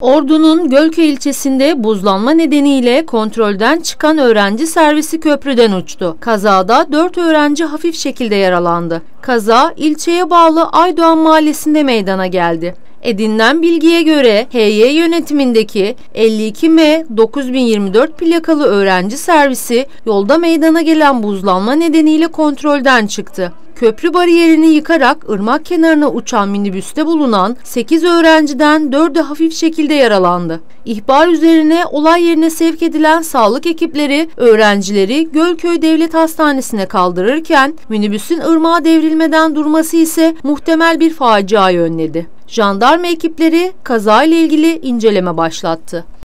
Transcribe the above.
Ordu'nun Gölköy ilçesinde buzlanma nedeniyle kontrolden çıkan öğrenci servisi köprüden uçtu. Kazada 4 öğrenci hafif şekilde yaralandı. Kaza ilçeye bağlı Aydoğan mahallesinde meydana geldi. Edinilen bilgiye göre HY yönetimindeki 52M 9024 plakalı öğrenci servisi yolda meydana gelen buzlanma nedeniyle kontrolden çıktı. Köprü bariyerini yıkarak ırmak kenarına uçan minibüste bulunan 8 öğrenciden 4'ü hafif şekilde yaralandı. İhbar üzerine olay yerine sevk edilen sağlık ekipleri öğrencileri Gölköy Devlet Hastanesi'ne kaldırırken minibüsün ırmağa devrilmeden durması ise muhtemel bir facia önledi. Jandarma ekipleri kazayla ilgili inceleme başlattı.